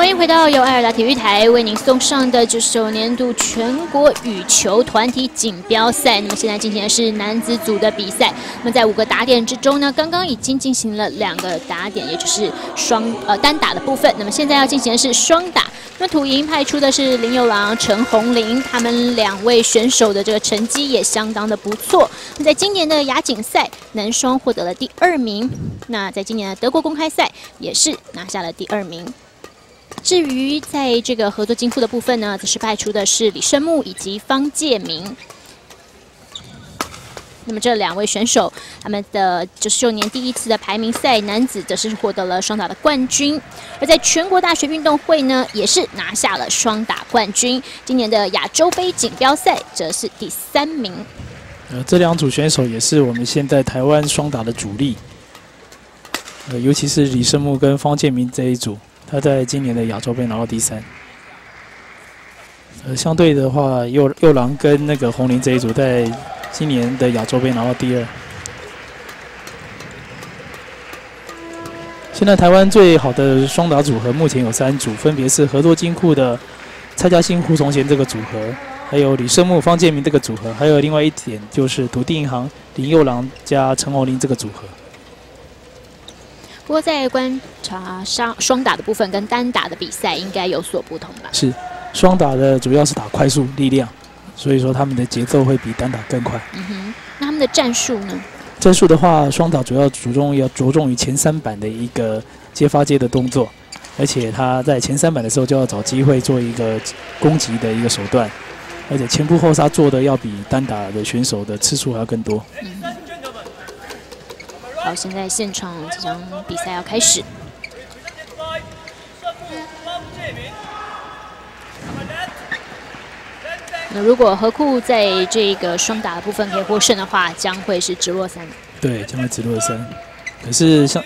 欢迎回到由爱尔达体育台为您送上的九首年度全国羽球团体锦标赛。那么现在进行的是男子组的比赛。那么在五个打点之中呢，刚刚已经进行了两个打点，也就是双呃单打的部分。那么现在要进行的是双打。那么土营派出的是林佑郎、陈红林，他们两位选手的这个成绩也相当的不错。那在今年的亚锦赛男双获得了第二名，那在今年的德国公开赛也是拿下了第二名。至于在这个合作金库的部分呢，则是派出的是李胜木以及方介明。那么这两位选手，他们的就是六年第一次的排名赛男子，则是获得了双打的冠军。而在全国大学运动会呢，也是拿下了双打冠军。今年的亚洲杯锦标赛，则是第三名。呃，这两组选手也是我们现在台湾双打的主力。呃，尤其是李胜木跟方建明这一组。他在今年的亚洲杯拿到第三。呃，相对的话，右右郎跟那个红林这一组在今年的亚洲杯拿到第二。现在台湾最好的双打组合目前有三组，分别是合作金库的蔡嘉欣、胡崇贤这个组合，还有李胜木、方建明这个组合，还有另外一点就是土地银行林佑郎加陈红林这个组合。不过在观察双双打的部分跟单打的比赛应该有所不同吧？是，双打的主要是打快速力量，所以说他们的节奏会比单打更快。嗯哼，那他们的战术呢？战术的话，双打主要着重要着重于前三板的一个接发接的动作，而且他在前三板的时候就要找机会做一个攻击的一个手段，而且前扑后杀做的要比单打的选手的次数还要更多。嗯好，现在现场这场比赛要开始。那如果何库在这个双打的部分可以获胜的话，将会是直落三。对，将会直落三。可是像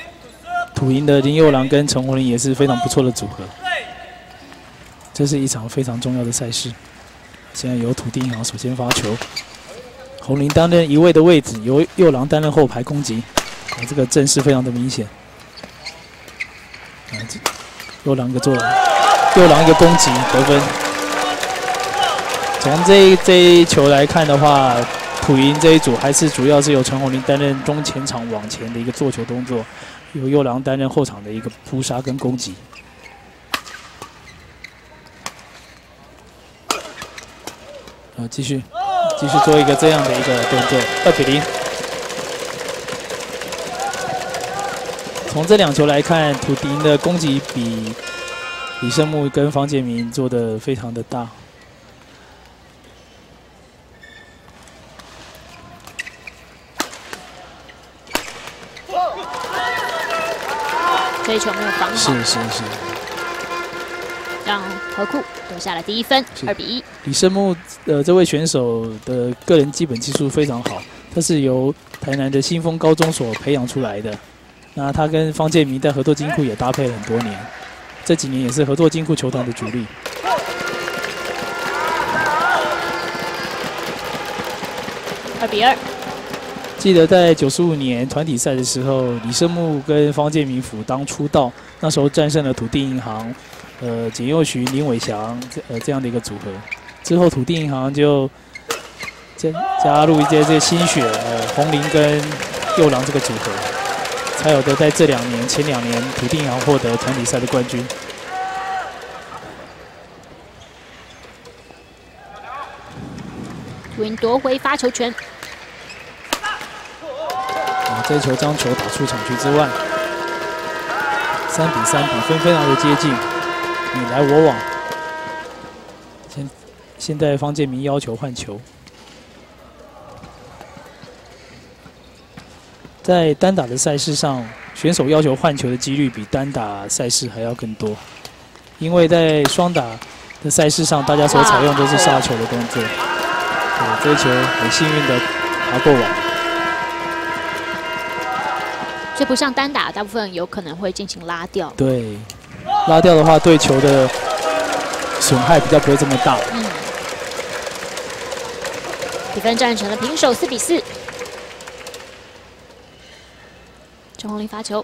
土营的林佑郎跟陈红林也是非常不错的组合。这是一场非常重要的赛事。现在由土地银行首先发球，红林担任一位的位置，由右郎担任后排攻击。这个阵势非常的明显，右狼一个做，右狼一个攻击得分。从这一这一球来看的话，普银这一组还是主要是由陈红林担任中前场往前的一个做球动作，由右狼担任后场的一个扑杀跟攻击。啊，继续，继续做一个这样的一个动作，二比零。从这两球来看，土迪的攻击比李胜木跟方建明做的非常的大。这一球没有防好，是是是，让何库夺下了第一分，二比一。李胜木呃这位选手的个人基本技术非常好，他是由台南的新丰高中所培养出来的。那他跟方建明在合作金库也搭配了很多年，这几年也是合作金库球团的主力。二比二。记得在九十五年团体赛的时候，李胜木跟方建明辅当出道，那时候战胜了土地银行，呃，简佑寻、林伟祥这呃这样的一个组合。之后土地银行就加加入一些这些新血，呃，红林跟右郎这个组合。还有的在这两年，前两年土地银行获得团体赛的冠军。土银夺回发球权。啊，这球将球打出场区之外。三比三，比分非常的接近，你来我往。现现在方建明要求换球。在单打的赛事上，选手要求换球的几率比单打赛事还要更多，因为在双打的赛事上，大家所采用都是杀球的动作。对，这一球很幸运的爬过网。这不像单打，大部分有可能会进行拉掉。对，拉掉的话，对球的损害比较不会这么大。嗯。比分战成了平手，四比四。陈红林发球，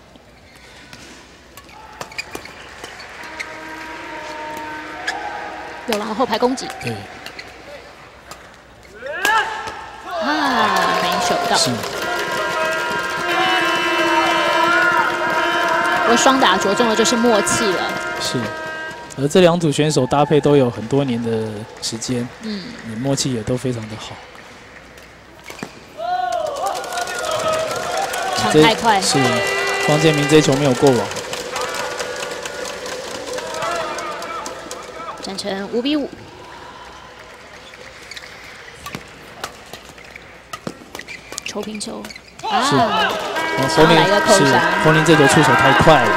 有了后排攻击。对，啊，没守到。是。我双打着重的就是默契了。是。而这两组选手搭配都有很多年的时间，嗯，默契也都非常的好。抢太快。是。方建明这球没有过网。战成五比五。球平球。啊。红林是红林这球出手太快了。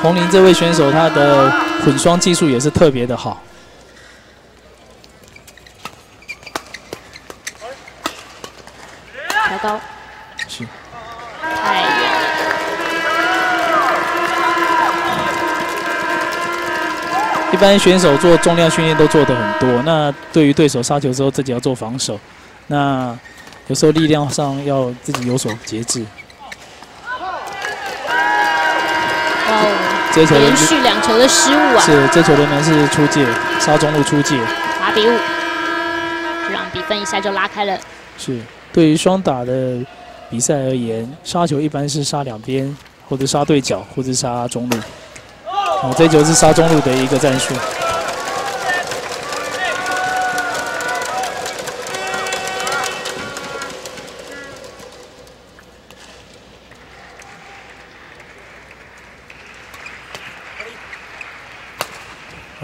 红林这位选手，他的混双技术也是特别的好。调高。是。太远了。一般选手做重量训练都做的很多，那对于对手杀球之后，自己要做防守。那有时候力量上要自己有所节制。哦，连续两球的失误啊！是，这球仍然是出界，杀中路出界。八比五，让比分一下就拉开了。是，对于双打的比赛而言，杀球一般是杀两边，或者杀对角，或者杀中路。哦，这球是杀中路的一个战术。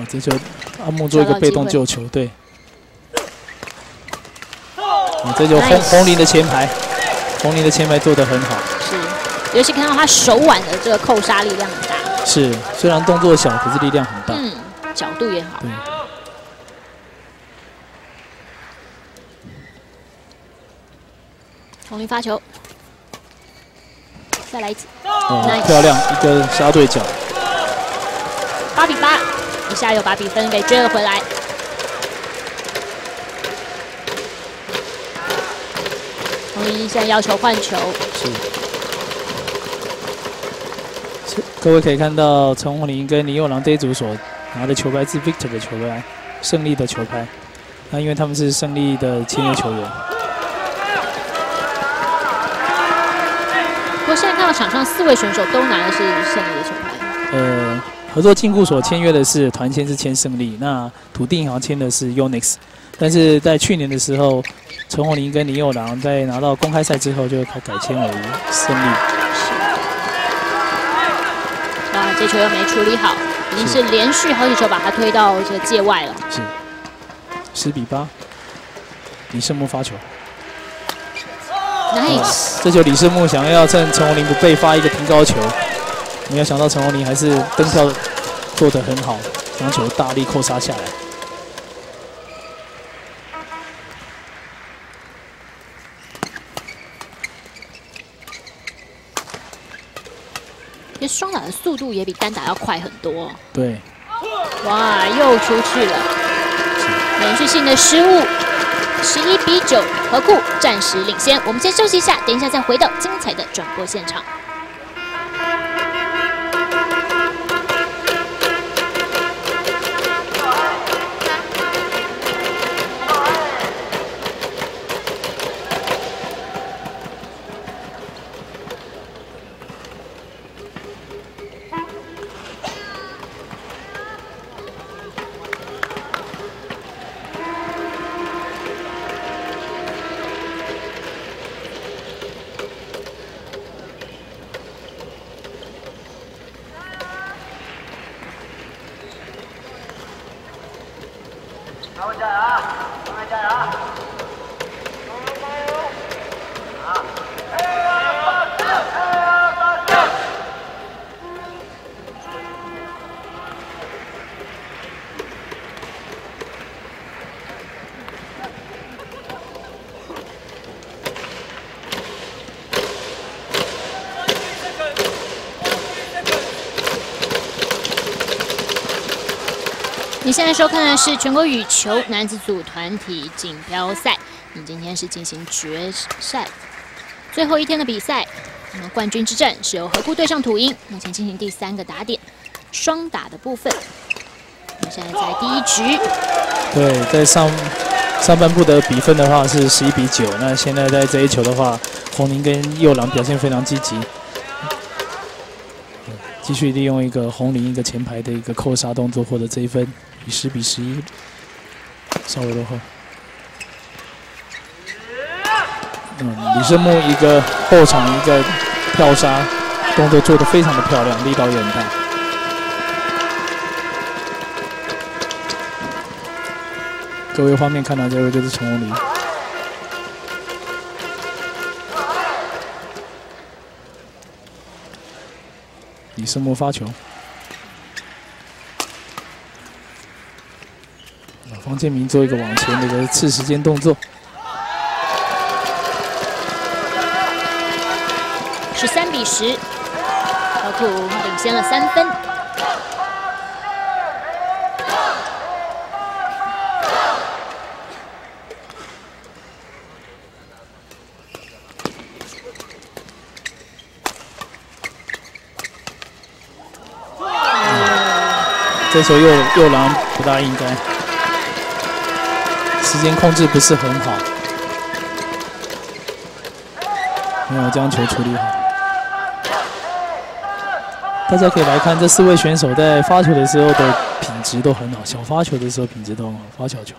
这就阿木做一个被动救球，对。这就红红林的前排，红林的前排做的很好。是，尤其看到他手腕的这个扣杀力量很大。是，虽然动作小，可是力量很大。嗯，角度也好。对。红林发球，再来一次。哦，漂亮，一个杀对角。八比八。一下又把比分给追了回来。洪林现在要求换球。是。各位可以看到陈宏林跟林佑郎这一组所拿的球拍是 Victor 的球拍，胜利的球拍。那因为他们是胜利的签约球员。不过现在看到场上四位选手都拿的是胜利的球拍。呃。合作禁锢所签约的是团签是签胜利，那土地银行签的是 Unix，但是在去年的时候，陈宏林跟林佑郎在拿到公开赛之后就改改签为胜利。啊，这球又没处理好，已经是连续好几球把他推到这个界外了。是，十比八，李胜木发球。Nice，这球李胜木想要趁陈宏林不备发一个平高球。没有想到陈宏林还是蹬跳做得很好，将球大力扣杀下来。这双打的速度也比单打要快很多。对。哇，又出去了，连续性的失误，十一比九，何故暂时领先。我们先休息一下，等一下再回到精彩的转播现场。现在收看的是全国羽球男子组团体锦标赛。你今天是进行决赛最后一天的比赛。那么冠军之战是由河库对上土鹰，目前进行第三个打点。双打的部分。现在在第一局，对，在上上半部的比分的话是十一比九。那现在在这一球的话，红林跟右狼表现非常积极，继续利用一个红林一个前排的一个扣杀动作获得这一分，以十比十一稍微落后。嗯，李胜木一个后场一个跳杀动作做得非常的漂亮，力道也很大。各位画面看到这位就是陈宏林。李胜木发球，方建民做一个往前的一个次时间动作。十三比十，小兔领先了三分。这时候右右狼不大应该，时间控制不是很好，没有将球处理好。大家可以来看这四位选手在发球的时候的品质都很好，小发球的时候品质都很好，发小球。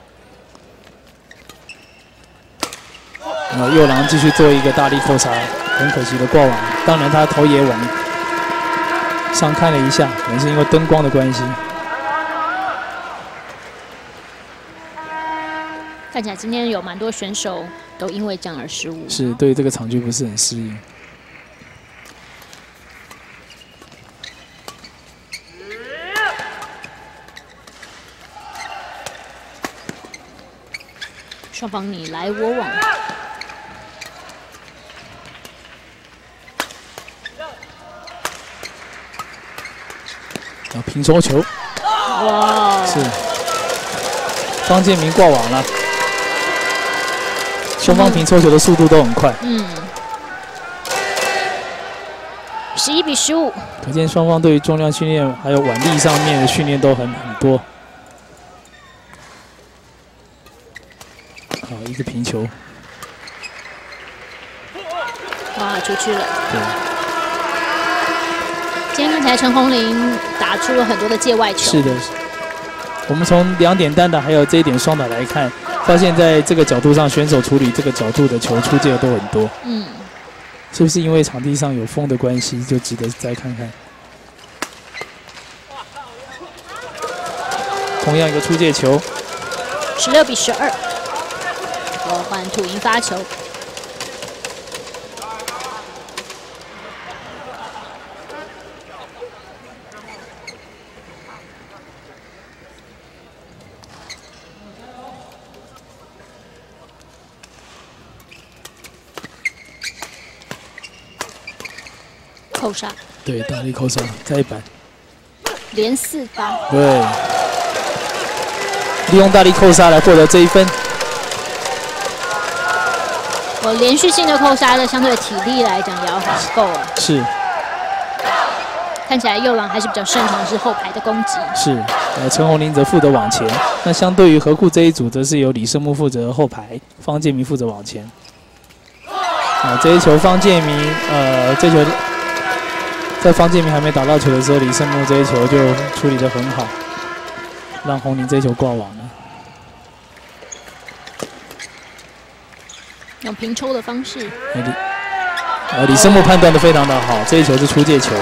那右狼继续做一个大力扣杀，很可惜的挂网。当然他头也往上看了一下，可能是因为灯光的关系。看起来今天有蛮多选手都因为这样而失误，是对这个场局不是很适应。双方你来我往，要平抽球，哇，是。方建明挂网了，双方平抽球的速度都很快，嗯，十一比十五，可见双方对于重量训练还有腕力上面的训练都很很多。好一个平球，哇，出去了。对。今天看起来陈红林打出了很多的界外球。是的。我们从两点单打还有这一点双打来看，发现在这个角度上，选手处理这个角度的球出界都很多。嗯。是不是因为场地上有风的关系，就值得再看看？同样一个出界球。十六比十二。换土银发球，扣杀。对，大力扣杀，再一板，连四发。对，利用大力扣杀来获得这一分。我连续性的扣杀的，相对的体力来讲也要很够啊。是。看起来右狼还是比较擅长是后排的攻击。是。呃，陈红林则负责往前。那相对于何库这一组，则是由李胜木负责后排，方建明负责往前。啊，这一球方建明，呃，这球在方建明还没打到球的时候，李胜木这一球就处理得很好，让红林这一球挂网了。用平抽的方式，呃，李胜木判断的非常的好，这一球是出界球，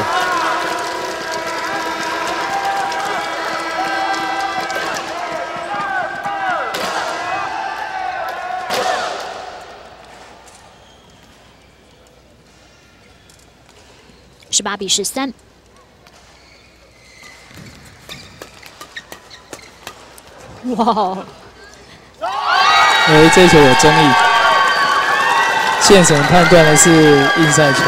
八比十三，哇，哎，这球有争议。现审判断的是硬赛球，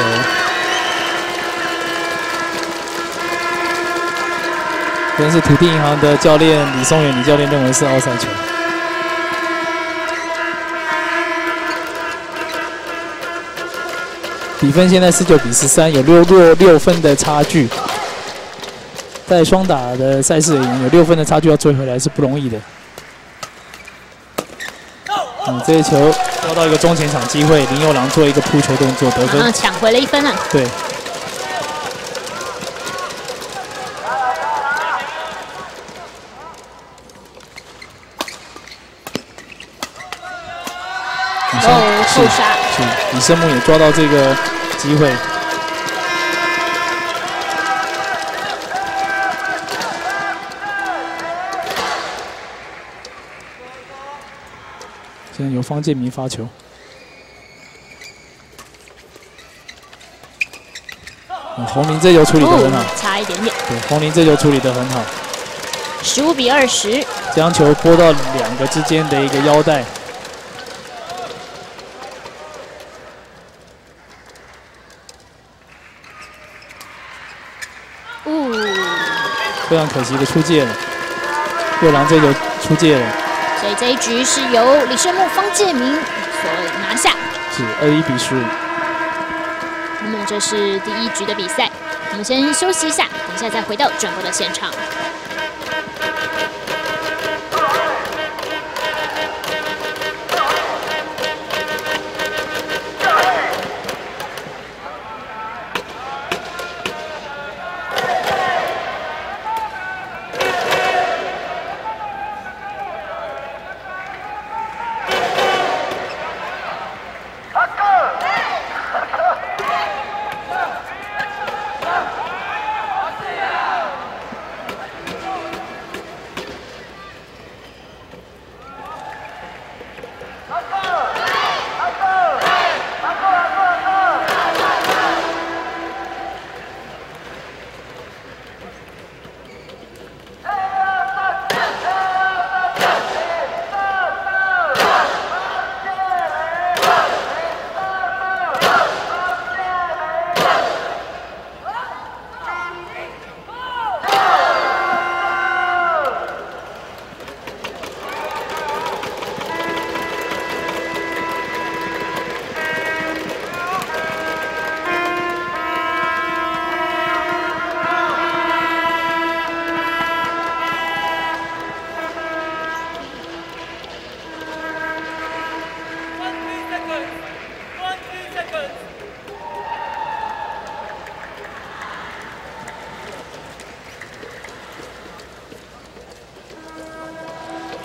但是土地银行的教练李松远李教练认为是奥赛球。比分现在十九比十三，有六六六分的差距。在双打的赛事而言，有六分的差距要追回来是不容易的。嗯，这一球抓到一个中前场机会，林佑郎做一个扑球动作得分，抢回了一分啊！对。哦，后杀！是李胜木也抓到这个机会。现在由方建明发球。红林这球处理的很好，差一点点。对，红林这球处理的很好。十五比二十。将球拨到两个之间的一个腰带。非常可惜的出界了，右狼这球出界了，所以这一局是由李胜木、方建明所拿下，是二一比十五。那么这是第一局的比赛，我们先休息一下，等一下再回到转播的现场。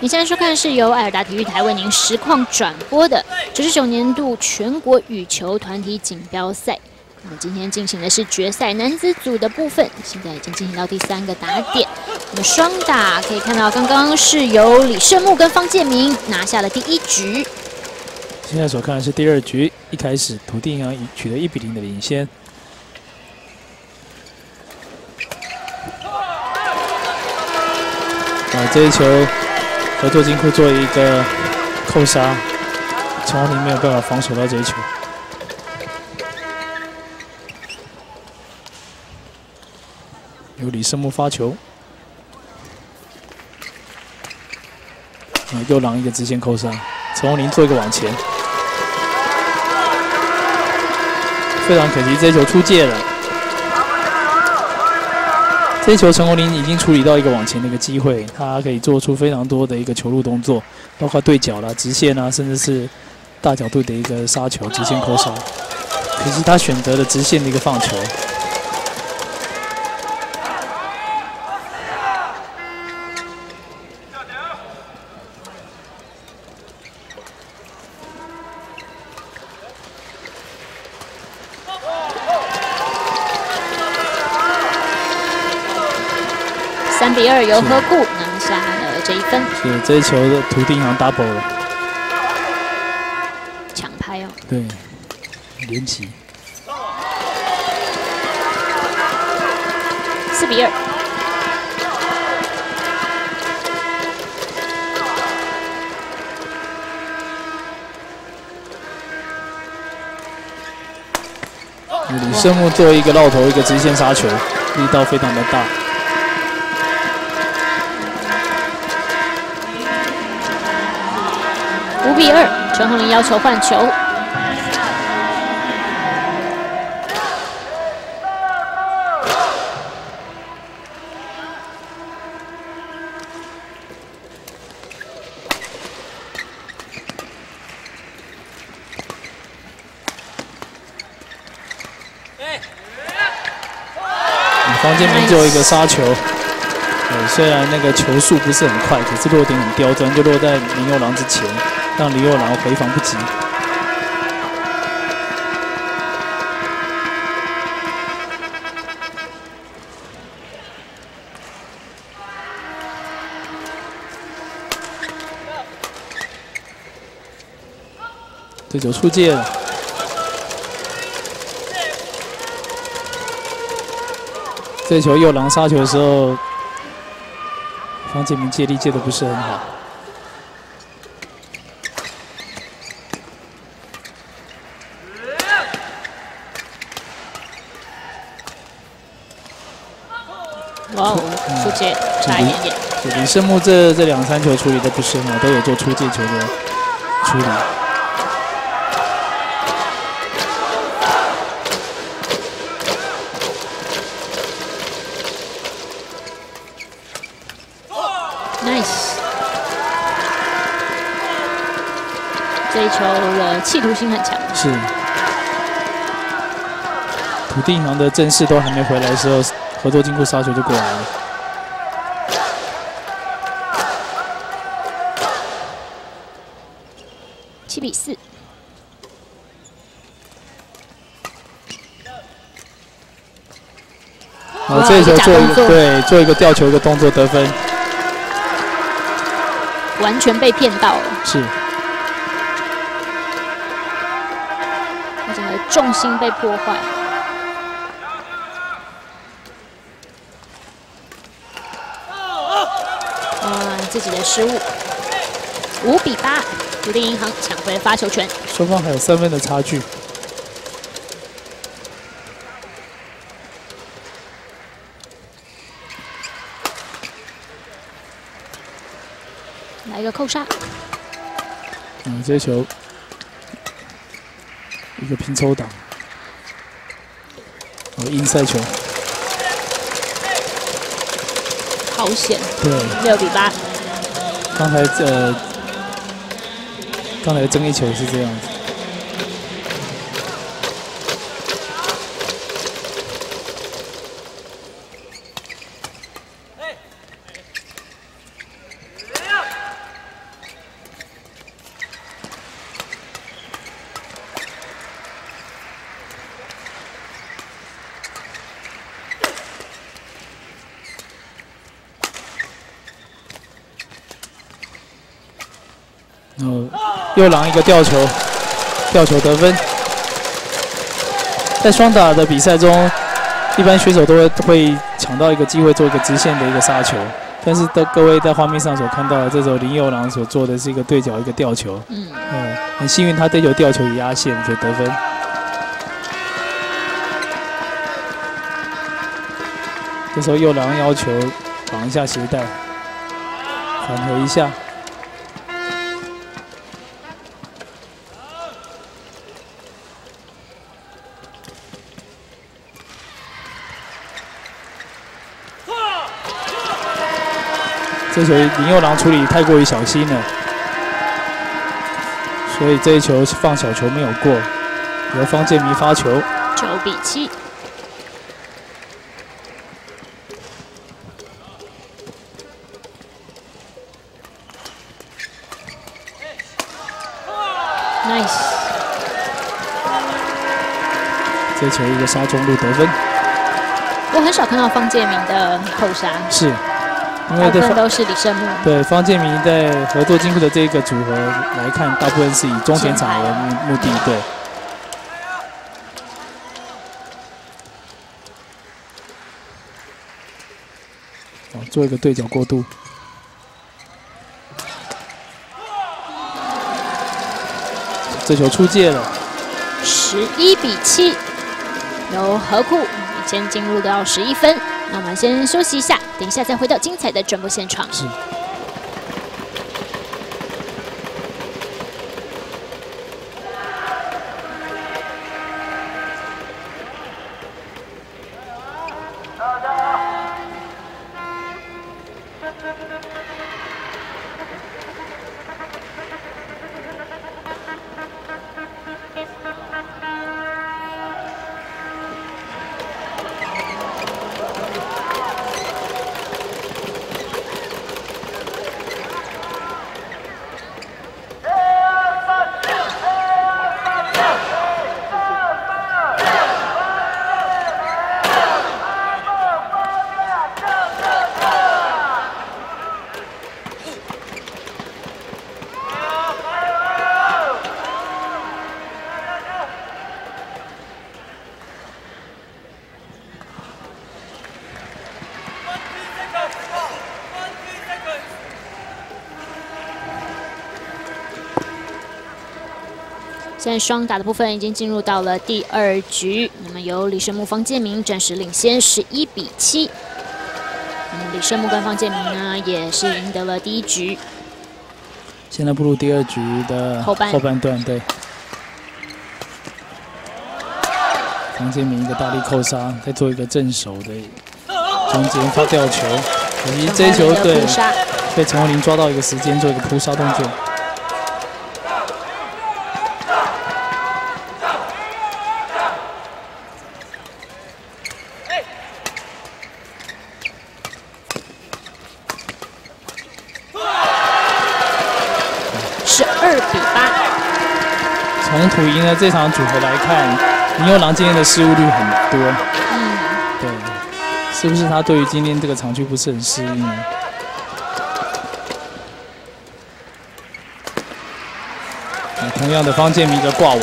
你现在收看是由艾尔达体育台为您实况转播的九十九年度全国羽球团体锦标赛。那么今天进行的是决赛男子组的部分，现在已经进行到第三个打点。那么双打可以看到，刚刚是由李胜木跟方建明拿下了第一局。现在所看的是第二局，一开始土地银行取得一比零的领先。啊，这一球。合作金库做一个扣杀，陈宏林没有办法防守到这一球。由李胜木发球，啊右狼一个直线扣杀，陈宏林做一个往前，非常可惜，这球出界了。这一球陈宏林已经处理到一个往前的一个机会，他可以做出非常多的一个球路动作，包括对角啦、直线啊，甚至是大角度的一个杀球、直线扣杀。可是他选择了直线的一个放球。三比二，由何故拿下了这一分。是这一球的土地银行 double 了，抢拍哦。对，连起。四比二。李胜木做一个绕头，一个直线杀球，力道非常的大。五比二，陈宏林要求换球。房间里面最有一个杀球，对，虽然那个球速不是很快，可是落点很刁钻，就落在林佑郎之前。让李佑郎回防不及。这球出界了。这球右狼杀球的时候，方建明借力借的不是很好。哇哦，出界差一点点。李胜木这这两三球处理的不是很好，都有做出界球的处理。nice，这一球的企图心很强。是。土地银行的正势都还没回来的时候，合作金库杀球就过来了。七比四。好，这一球做一个对，做一个吊球一个动作得分。完全被骗到了。是。重心被破坏，嗯，自己的失误，五比八，独立银行抢回发球权。双方还有三分的差距。扣杀。嗯，接球。一个平抽挡，哦，硬塞球，好险！对，六比八。刚才呃，刚才争议球是这样子。右狼一个吊球，吊球得分。在双打的比赛中，一般选手都会会抢到一个机会做一个直线的一个杀球。但是的各位在画面上所看到的，这时候林佑郎所做的是一个对角一个吊球。嗯，很幸运他对球吊球也压线，就得分。这时候右狼要求绑一下鞋带，缓和一下。这球林佑郎处理太过于小心了，所以这一球放小球没有过，由方建民发球。九比七。Nice。这球一个杀中路得分。我很少看到方建民的后杀。是。因为这都是李胜木。对方建明在合作金库的这个组合来看，大部分是以中前场为目目的。对。哦，做一个对角过渡。这球出界了。十一比七，由何库先进入到十一分。那我们先休息一下，等一下再回到精彩的转播现场。是。双打的部分已经进入到了第二局，那么由李胜木、方建明暂时领先十一比七。嗯，李胜木跟方建明呢也是赢得了第一局。现在步入第二局的后半后半段，对。方建明一个大力扣杀，再做一个正手的中间发吊球，可惜这一球对杀，被陈慧琳抓到一个时间做一个扑杀动作。十二比八。从土赢了这场组合来看，林佑郎今天的失误率很多。嗯，对，是不是他对于今天这个场区不是很适应呢？同样的方建明的挂网，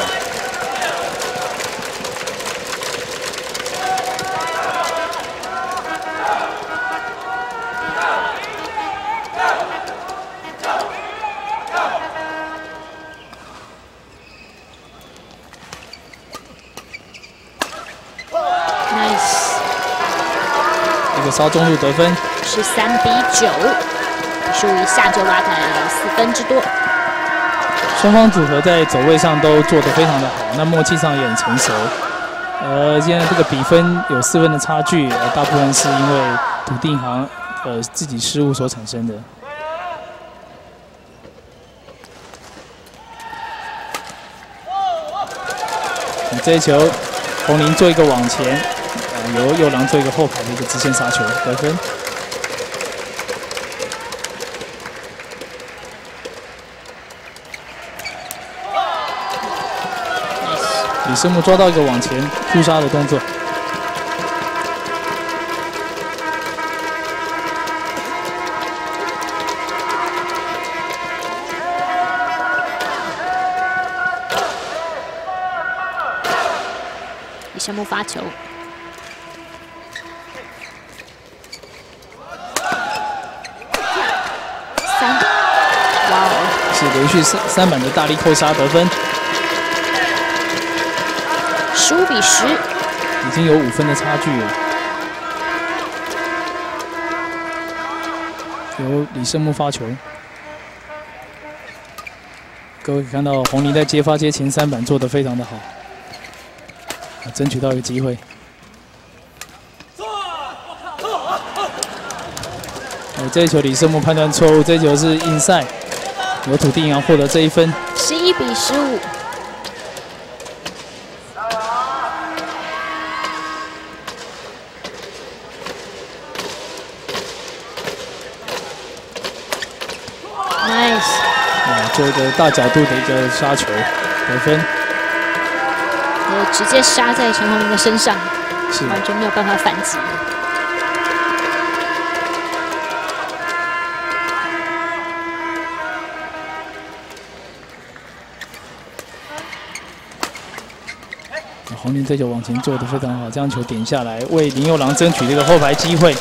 nice，一个烧中路得分。十三比九，数一下就拉开了四分之多。双方组合在走位上都做得非常的好，那默契上也很成熟。呃，现在这个比分有四分的差距，呃，大部分是因为土地银行呃自己失误所产生的。这一球，红林做一个往前，呃，由右郎做一个后一个直线杀球得分。李胜木抓到一个往前扑杀的动作，李胜木发球，续三三板的大力扣杀得分，十五比十。已经有五分的差距了。由李胜木发球，各位可以看到红林在接发接前三板做得非常的好，啊争取到一个机会。哦，这一球李胜木判断错误，这一球是硬赛，由土地银行获得这一分。十一比十五。Nice，啊，做一个大角度的一个杀球得分，呃，直接杀在陈宏林的身上，是完全没有办法反击。红林这球往前做的非常好，这样球点下来，为林佑郎争取这个后排机会。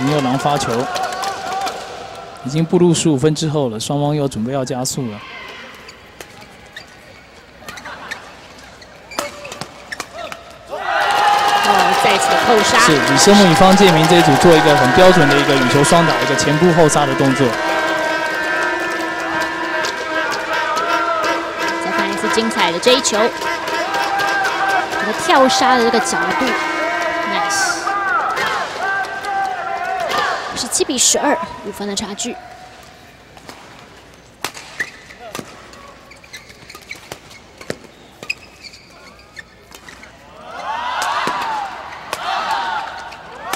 林佑郎发球，已经步入十五分之后了，双方又准备要加速了。哦，再次的扣杀，是李胜木与方建明这一组做一个很标准的一个羽球双打，一个前扑后杀的动作。的这一球，这个跳杀的这个角度，nice。十七比十二，五分的差距。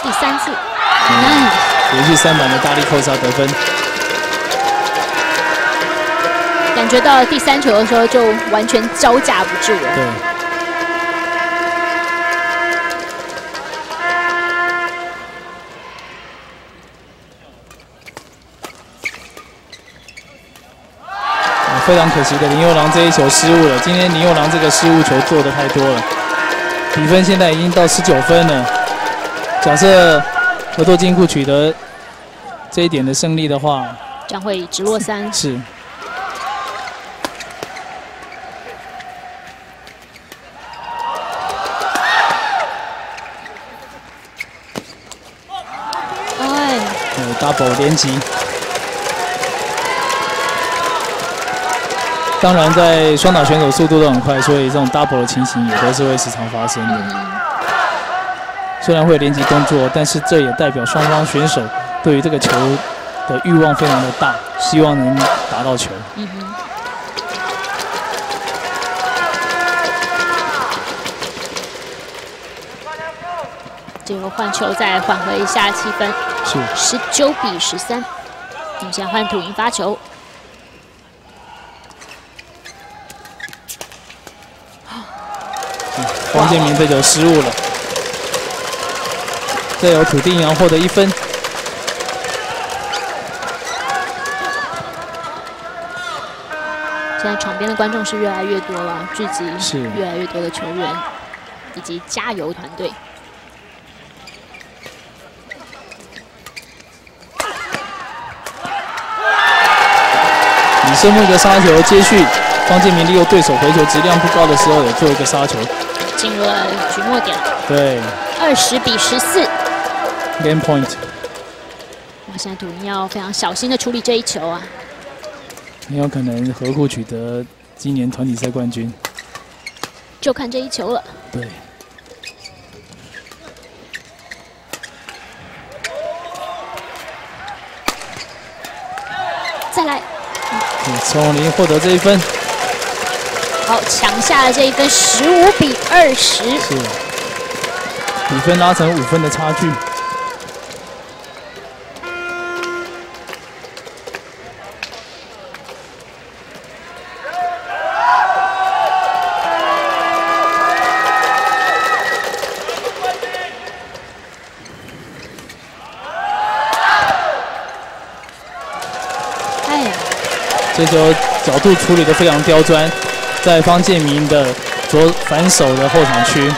第三次，nice。连续三板的大力扣杀得分，感觉到第三球的时候就完全招架不住了。对。啊非常可惜的，林佑郎这一球失误了。今天林佑郎这个失误球做的太多了，比分现在已经到十九分了。假设合作金库取得这一点的胜利的话，将会直落三。是。哎，有 double 连击。当然，在双打选手速度都很快，所以这种 double 的情形也都是会时常发生的。虽然会连击动作，但是这也代表双方选手对于这个球的欲望非常的大，希望能打到球。哼。最后换球，再缓和一下气氛。是。十九比十三。我们先换土银发球。王建明这球失误了，再由土地洋获得一分。现在场边的观众是越来越多了，聚集是越来越多的球员以及加油团队。李胜木的杀球接续，方建明利用对手回球质量不高的时候，也做一个杀球。进入了局末点，对，二十比十四，game point。那现在土人要非常小心的处理这一球啊，很有可能合库取得今年团体赛冠军，就看这一球了。对，再来，从林获得这一分。好，抢下了这一分，十五比二十，是比分拉成五分的差距。哎呀，这球角度处理的非常刁钻。在方建明的左反手的后场区，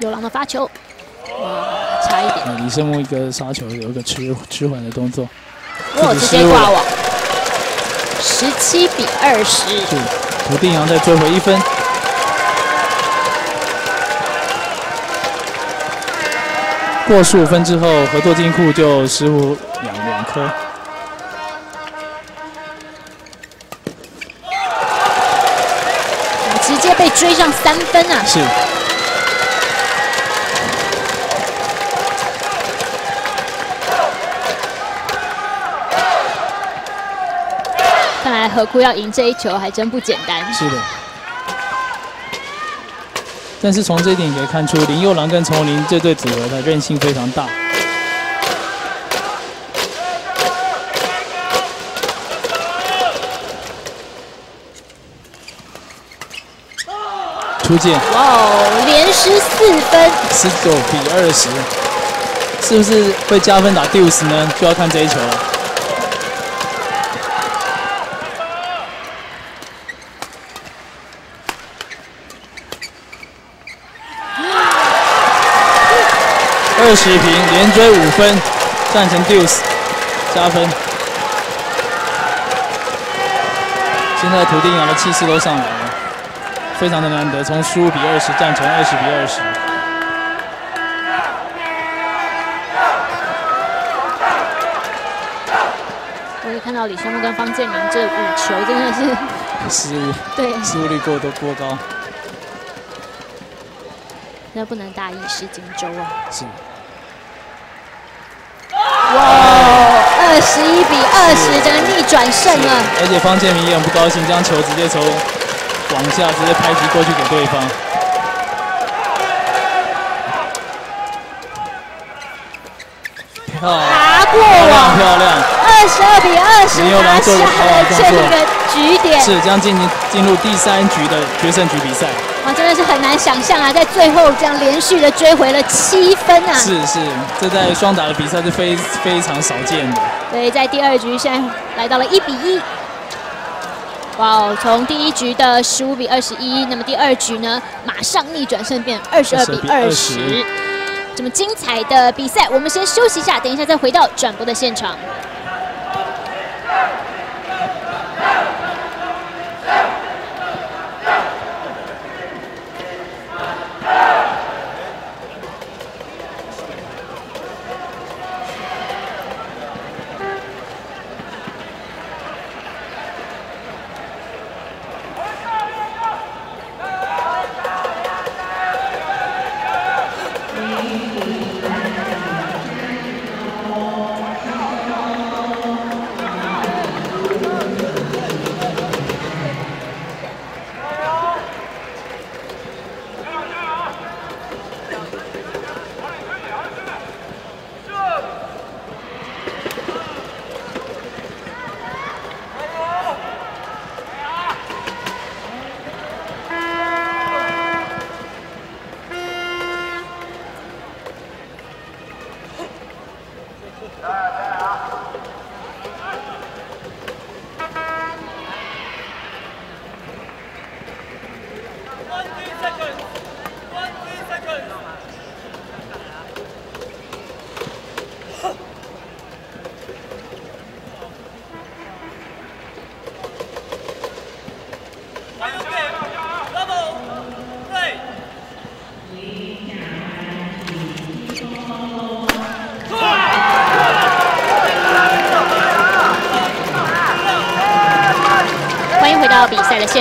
有狼的发球，哇，差一点。李胜木一个杀球有一个迟迟缓的动作，我，直接挂网，十七比二十。是，胡定阳再追回一分。过十五分之后，合作金库就失误两两颗，直接被追上三分啊！是。看来何库要赢这一球还真不简单。是的。但是从这一点可以看出，林佑郎跟丛林这对组合的韧性非常大。出界！哇哦，连失四分，十九比二十，是不是会加分打第五十呢？就要看这一球了。二十平连追五分，战成 deuce 加分。现在土地羊的气势都上来了，非常的难得，从十五比二十战成二十比二十。我也看到李胜木跟方建明这五球真的是 失误，对，失误率过多过高，那不能大意失荆州啊。是。哇，二十一比二十，整个逆转胜了。而且方建明也很不高兴，将球直接从往下直接拍击过去给对方。爬过网，漂亮。二十二比二十，拿下了这个局点。是将进进进入第三局的决胜局比赛。哇，真的是很难想象啊，在最后这样连续的追回了七分啊！是是，这在双打的比赛是非非常少见的。对，在第二局现在来到了一比一。哇哦！从第一局的十五比二十一，那么第二局呢，马上逆转胜变二十二比二十。这么精彩的比赛，我们先休息一下，等一下再回到转播的现场。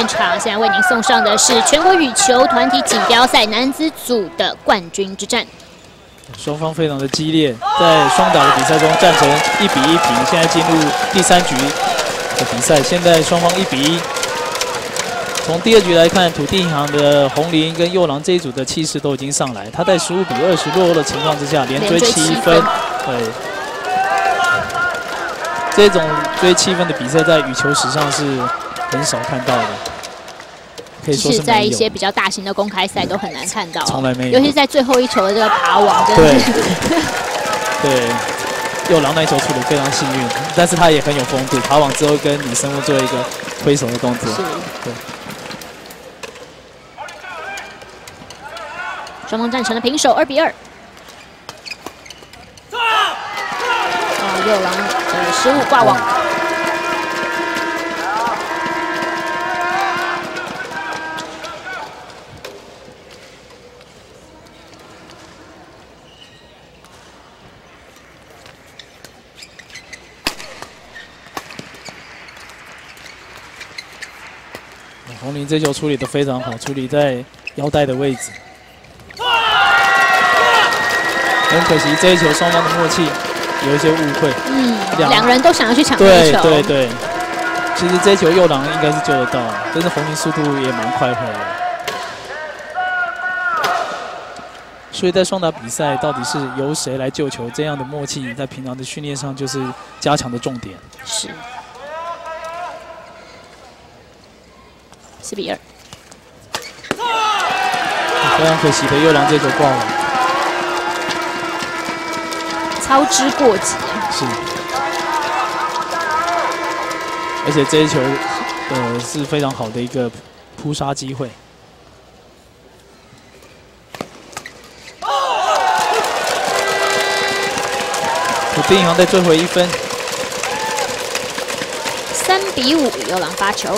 现场现在为您送上的是全国羽球团体锦标赛男子组的冠军之战。双方非常的激烈，在双打的比赛中战成一比一平。现在进入第三局的比赛，现在双方一比一。从第二局来看，土地银行的红林跟右狼这一组的气势都已经上来。他在十五比二十落后的情况之下，连追七分。对，这种追七分的比赛在羽球史上是。很少看到的，可以说是在一些比较大型的公开赛都很难看到，从来没有。尤其是在最后一球的这个爬网，真的是。对，右狼那一球处理非常幸运，但是他也很有风度，爬网之后跟李生物做一个挥手的动作。是。对。双方战成了平手，二比二。啊，右狼呃失误挂网。红林这球处理的非常好，处理在腰带的位置。很可惜这一球双方的默契有一些误会。嗯，两人都想要去抢这球。对对对，其实这一球右狼应该是救得到，但是红林速度也蛮快的。所以在双打比赛，到底是由谁来救球？这样的默契在平常的训练上就是加强的重点。是。四比二，非常可惜的，右良这球挂了，操之过急。是，而且这一球，呃，是非常好的一个扑杀机会。土地银行在追回一分，三比五，右狼发球。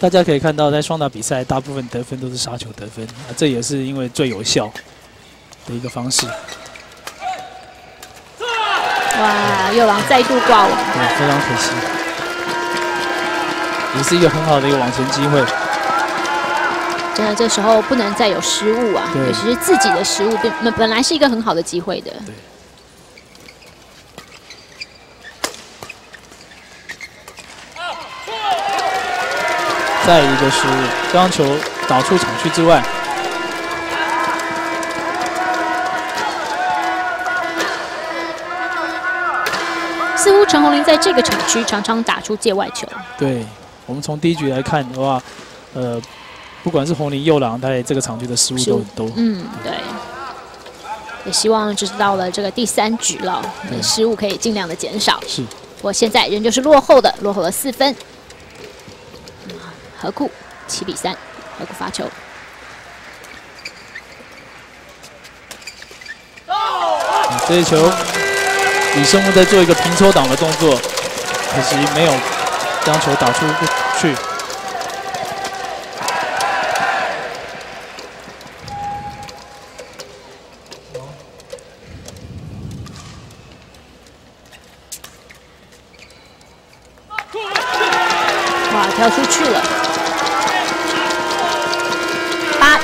大家可以看到，在双打比赛，大部分得分都是杀球得分，啊，这也是因为最有效的一个方式。哇，右王再度挂网，对，非常可惜，也是一个很好的一个往前机会。真的，这时候不能再有失误啊，尤其是自己的失误，本本来是一个很好的机会的。对。再一个是将球打出场区之外，似乎陈红林在这个场区常常打出界外球。对我们从第一局来看的话，呃，不管是红林、右狼，在这个场区的失误都很多。嗯，对。也希望就是到了这个第三局了，失误可以尽量的减少。是。不过现在仍旧是落后的，落后了四分。何库七比三，何库发球。这一球，李胜木在做一个平抽挡的动作，可惜没有将球打出去。哇，跳出去了，八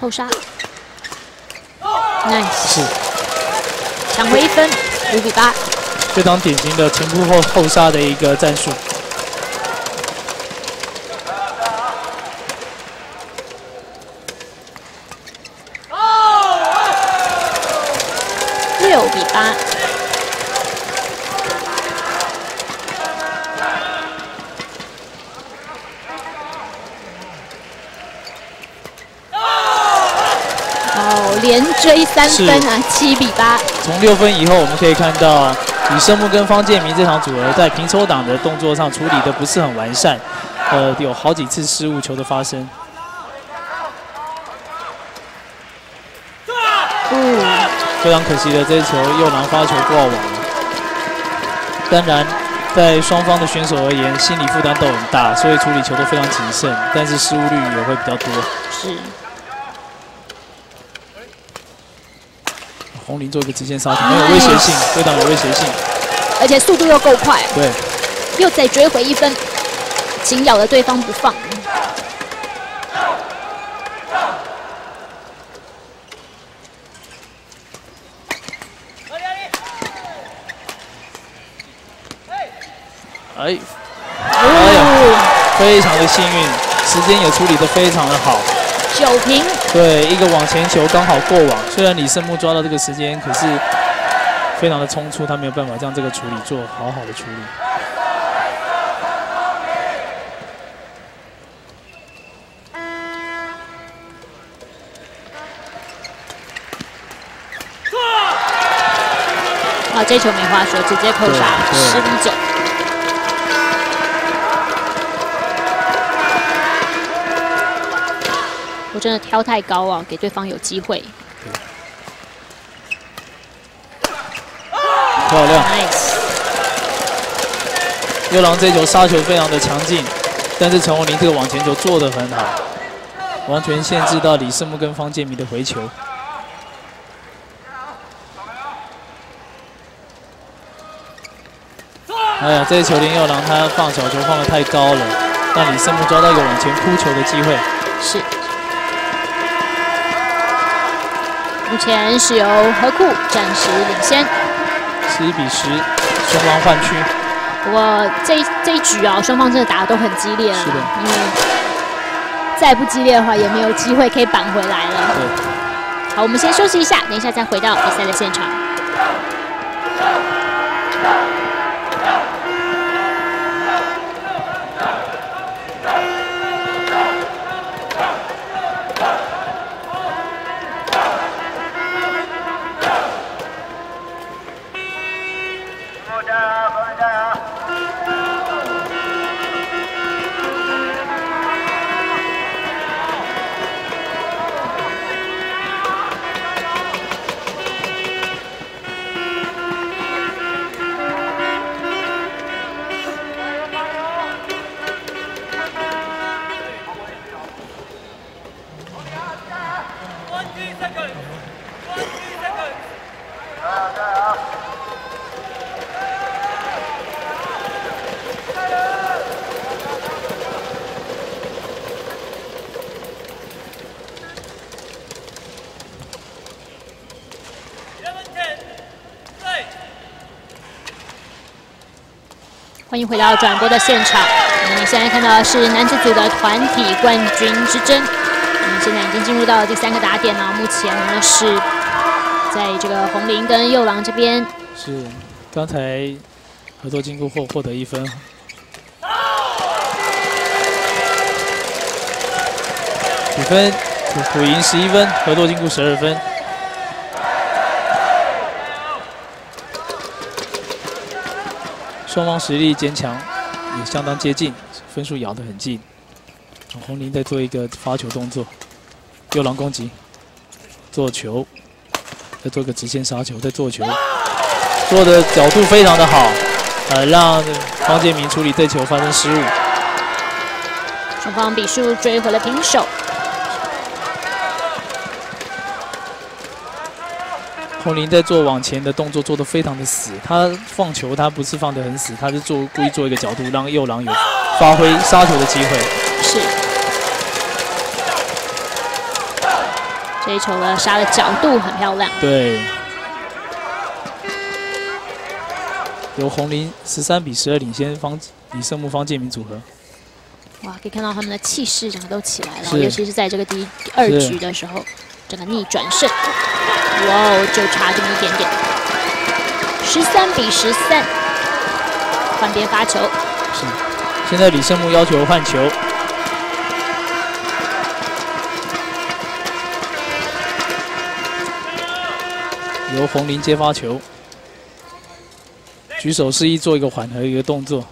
后杀，nice，是。抢回一分，五比八，非常典型的前扑后后杀的一个战术。连追三分啊，七比八。从六分以后，我们可以看到李胜木跟方建明这场组合在平抽挡的动作上处理的不是很完善，呃，有好几次失误球的发生。非常可惜的，这一球右狼发球挂网了。当然，在双方的选手而言，心理负担都很大，所以处理球都非常谨慎，但是失误率也会比较多。是。红林做一个直线杀球，很有威胁性，非常有威胁性，而且速度又够快。对，又再追回一分，紧咬着对方不放。哎，哎呀，非常的幸运，时间也处理的非常的好。九平，对，一个往前球刚好过网。虽然李胜木抓到这个时间，可是非常的冲出，他没有办法将这个处理做好好的处理。啊，这球没话说，直接扣杀，十比九。真的挑太高啊，给对方有机会。漂亮，nice。右郎这球杀球非常的强劲，但是陈宏林这个往前球做的很好，完全限制到李世木跟方建民的回球。哎呀，这球林右郎他放小球放的太高了，让李世木抓到一个往前扑球的机会。是。目前是由何库暂时领先，十一比十，双方换区。不过这这一局啊，双方真的打的都很激烈了，是的，因为再不激烈的话，也没有机会可以扳回来了。对，好，我们先休息一下，等一下再回到比赛的现场。欢迎回到转播的现场。我们现在看到的是男子组的团体冠军之争。我们现在已经进入到了第三个打点了。目前呢是在这个红林跟右狼这边。是，刚才合作经过后获得一分。比分普普赢十一分，合作经过十二分。双方实力坚强，也相当接近，分数咬得很近。红林在做一个发球动作，右狼攻击，做球，再做个直线杀球，再做球，做的角度非常的好，呃，让方建明处理这球发生失误。双方比数追回了平手。红林在做往前的动作，做的非常的死。他放球，他不是放的很死，他是做故意做一个角度，让右狼有发挥杀球的机会。是，这一球呢，杀的角度很漂亮。对，由红林十三比十二领先方李胜木方建明组合。哇，可以看到他们的气势整个都起来了，尤其是在这个第二局的时候，这个逆转胜。哇哦，就差这么一点点，十三比十三，换边发球。是，现在李胜木要求换球，由红林接发球，举手示意做一个缓和一个动作。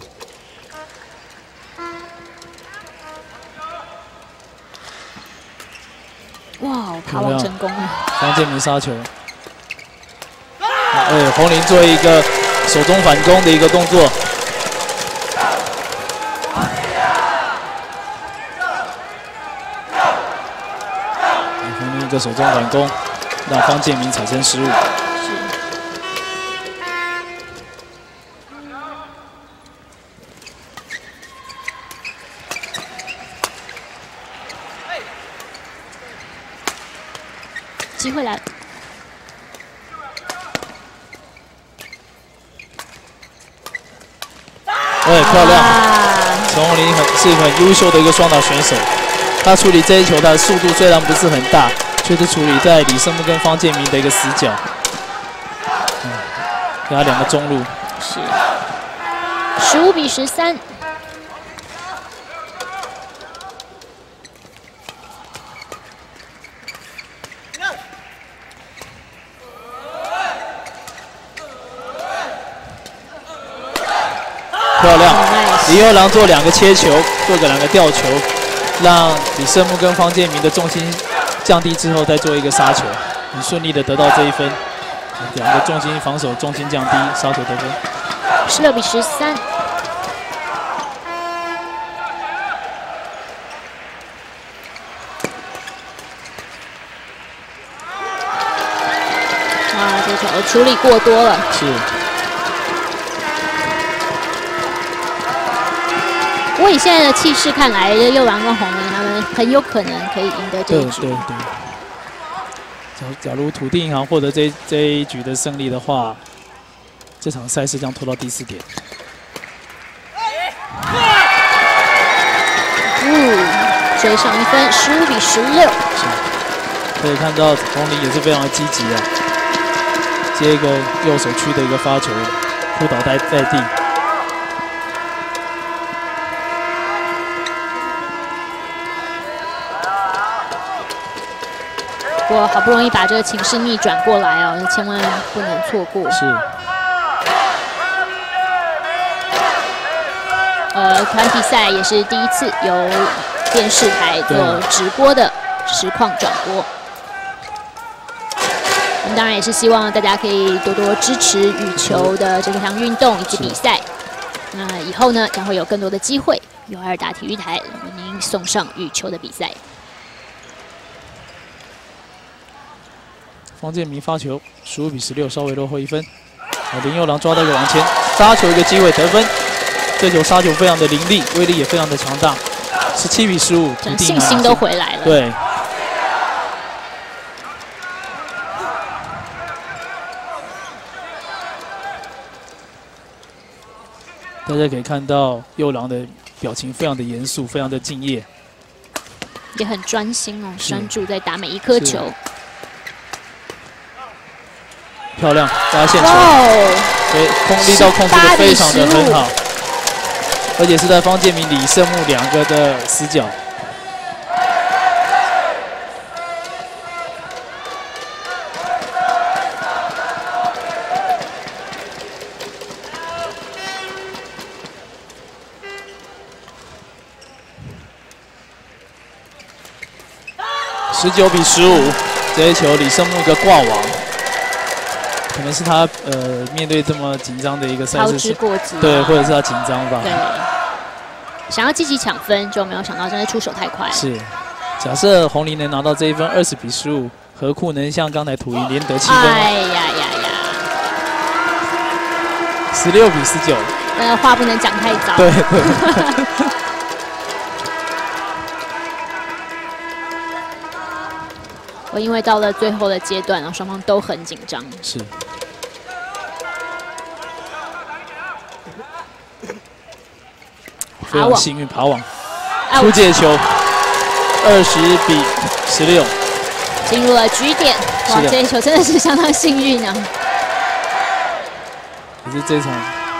卡网成功了！方建明杀球，哎，红林做一个手中反攻的一个动作，红林一个手中反攻，让方建明产生失误。机会来了！哎，漂亮！陈红林很是很优秀的一个双打选手，他处理这一球，他的速度虽然不是很大，却是处理在李胜木跟方建明的一个死角，嗯，给他两个中路。是，十五比十三。漂亮，李优郎做两个切球，做个两个吊球，让李胜木跟方建明的重心降低之后，再做一个杀球，很顺利的得到这一分。两个重心防守，重心降低，杀球得分。十六比十三。哇，这球处理过多了。是。以现在的气势看来，右狼跟红林他们很有可能可以赢得这一局。对对对。假假如土地银行获得这这一局的胜利的话，这场赛事将拖到第四点。嗯，追上一分，十五比十六。是。可以看到红林也是非常的积极啊，接一个右手区的一个发球，扑倒在在地。我好不容易把这个情势逆转过来哦，千万不能错过。是。呃，团体赛也是第一次由电视台做直播的实况转播。我们当然也是希望大家可以多多支持羽球的这项运动以及比赛。那以后呢，将会有更多的机会由二大体育台为您送上羽球的比赛。方建明发球，十五比十六，稍微落后一分。林佑郎抓到一个网前杀球，一个机会得分。这球杀球非常的凌厉，威力也非常的强大。十七比十五，信心都回来了。对。大家可以看到右郎的表情非常的严肃，非常的敬业，也很专心哦，专注在打每一颗球。漂亮，大家现球，哦，对，控力道控制的非常的很好，而且是在方建明、李胜木两个的死角。十九比十五，这一球李胜木一个挂网，可能是他呃面对这么紧张的一个赛事是，之过急，对，或者是他紧张吧。对，想要积极抢分，就没有想到真的出手太快。是，假设红林能拿到这一分，二十比十五，何库能像刚才土银连得七分吗？哎呀呀呀，十六比十九，那个话不能讲太早。对对。我因为到了最后的阶段，然后双方都很紧张。是。非常幸运爬网，啊出界球，二十比十六，进入了局点。哇这一球真的是相当幸运啊！也是这场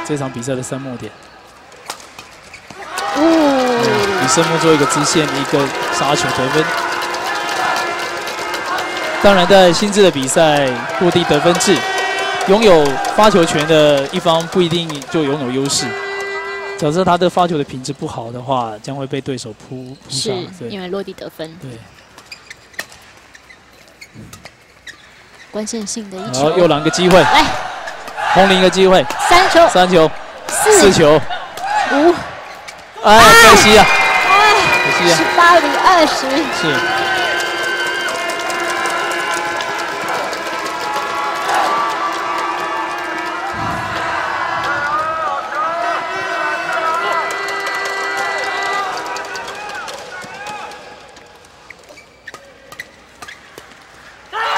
这场比赛的三末点。哦，李胜木做一个支线，一个杀球得分。当然，在新制的比赛落地得分制，拥有发球权的一方不一定就拥有优势。假设他的发球的品质不好的话，将会被对手扑扑。对。因为落地得分，对，关键性的一球。又拦个机会，来，红林一个机会，三球，三球、四。四球，五，哎，可惜啊，哎，可惜啊。十，八比二十。是。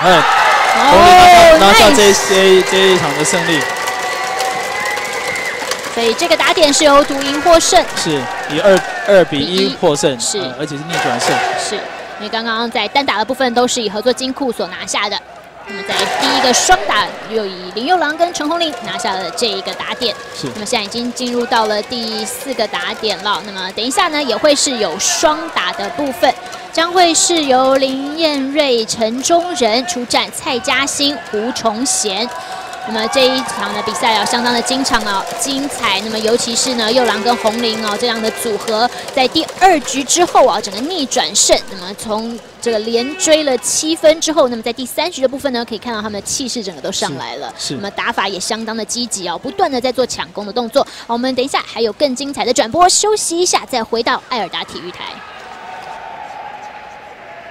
哎，红林拿拿下哦这这这一场的胜利，所以这个打点是由独赢获胜。是以二二比比一一获胜，是呃而且是逆转胜。是，因为刚刚在单打的部分都是以合作金库所拿下的。那么在第一个双打又以林佑郎跟陈红林拿下了这一个打点。是那么现在已经进入到了第四个打点了。那么等一下呢，也会是有双打的部分，将会是由林彦瑞、陈忠仁出战蔡嘉欣、胡崇贤。那么这一场的比赛啊，相当的精彩啊，精彩。那么尤其是呢，右郎跟红林哦这样的组合，在第二局之后啊，整个逆转胜。那么从这个连追了七分之后，那么在第三局的部分呢，可以看到他们的气势整个都上来了。是是那么打法也相当的积极哦，不断的在做抢攻的动作。好我们等一下还有更精彩的转播，休息一下再回到艾尔达体育台。